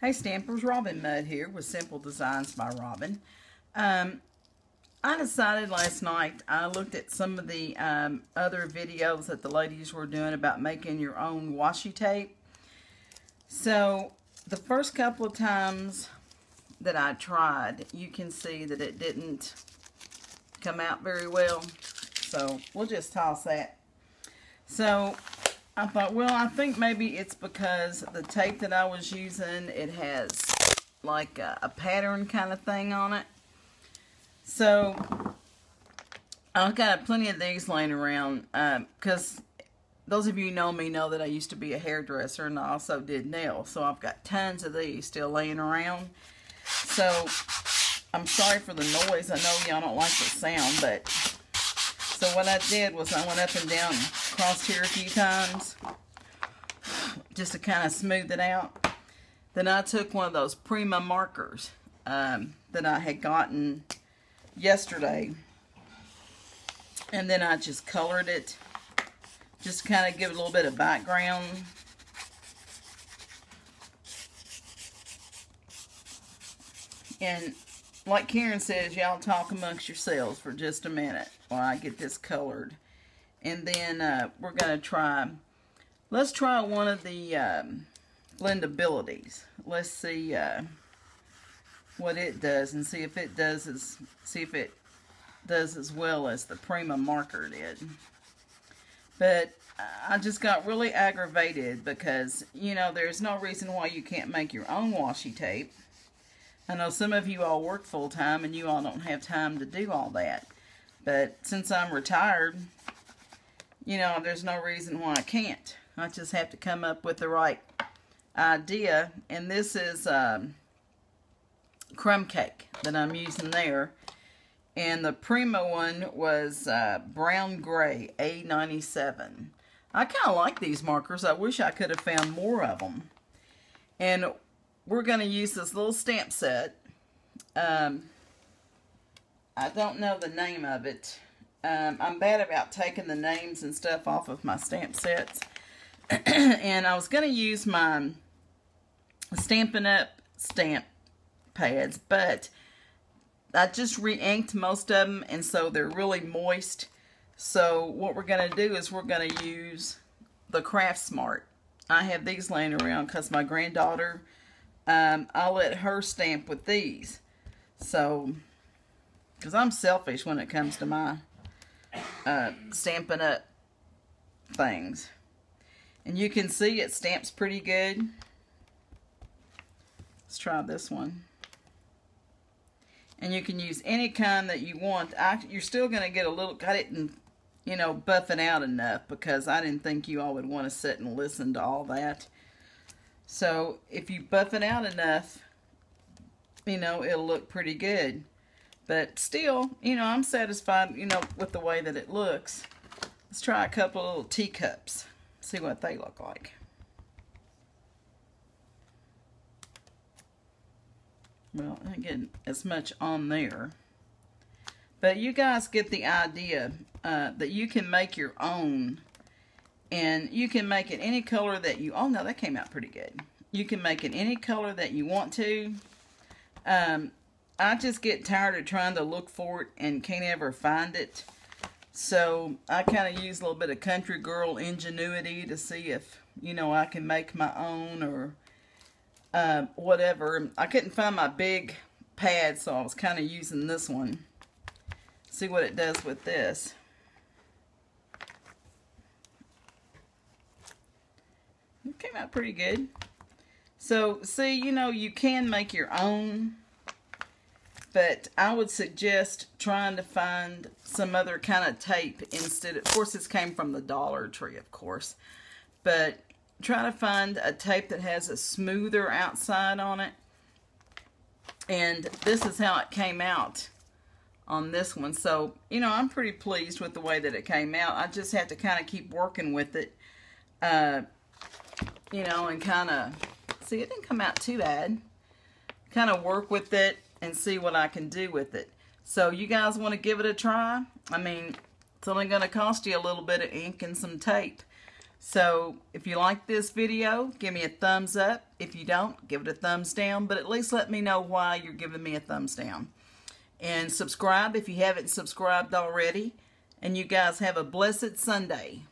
Hey Stampers, Robin Mudd here with Simple Designs by Robin. Um, I decided last night, I looked at some of the um, other videos that the ladies were doing about making your own washi tape. So, the first couple of times that I tried, you can see that it didn't come out very well. So, we'll just toss that. So, I thought, well, I think maybe it's because the tape that I was using, it has like a, a pattern kind of thing on it. So, I've got plenty of these laying around because um, those of you know me know that I used to be a hairdresser and I also did nails. So, I've got tons of these still laying around. So, I'm sorry for the noise. I know y'all don't like the sound, but so what I did was I went up and down crossed here a few times just to kind of smooth it out. Then I took one of those Prima markers um, that I had gotten yesterday and then I just colored it just to kind of give it a little bit of background. And like Karen says, y'all talk amongst yourselves for just a minute while I get this colored. And then uh, we're going to try, let's try one of the um, blendabilities. Let's see uh, what it does and see if it does as, see if it does as well as the Prima marker did. But I just got really aggravated because, you know, there's no reason why you can't make your own washi tape. I know some of you all work full time and you all don't have time to do all that. But since I'm retired, you know, there's no reason why I can't. I just have to come up with the right idea. And this is um, crumb cake that I'm using there. And the Prima one was uh, brown gray, A97. I kind of like these markers. I wish I could have found more of them. And we're going to use this little stamp set. Um, I don't know the name of it. Um, I'm bad about taking the names and stuff off of my stamp sets. and I was going to use my Stampin' Up! stamp pads, but I just re-inked most of them, and so they're really moist. So what we're going to do is we're going to use the Craft Smart. I have these laying around because my granddaughter, um, I'll let her stamp with these. So, because I'm selfish when it comes to my uh, Stampin' Up! things. And you can see it stamps pretty good. Let's try this one. And you can use any kind that you want. I, you're still going to get a little, I didn't, you know, buff it out enough because I didn't think you all would want to sit and listen to all that. So if you buff it out enough, you know, it'll look pretty good. But still, you know, I'm satisfied, you know, with the way that it looks. Let's try a couple of little teacups. See what they look like. Well, I didn't get as much on there. But you guys get the idea uh, that you can make your own. And you can make it any color that you... Oh, no, that came out pretty good. You can make it any color that you want to. Um, I just get tired of trying to look for it and can't ever find it. So I kind of use a little bit of country girl ingenuity to see if, you know, I can make my own or uh, whatever. I couldn't find my big pad, so I was kind of using this one. See what it does with this. It came out pretty good. So, see, you know, you can make your own but I would suggest trying to find some other kind of tape instead. Of, course, this came from the Dollar Tree, of course. But try to find a tape that has a smoother outside on it. And this is how it came out on this one. So, you know, I'm pretty pleased with the way that it came out. I just have to kind of keep working with it. Uh, you know, and kind of, see, it didn't come out too bad. Kind of work with it and see what I can do with it. So you guys want to give it a try? I mean, it's only going to cost you a little bit of ink and some tape. So if you like this video, give me a thumbs up. If you don't, give it a thumbs down, but at least let me know why you're giving me a thumbs down. And subscribe if you haven't subscribed already. And you guys have a blessed Sunday.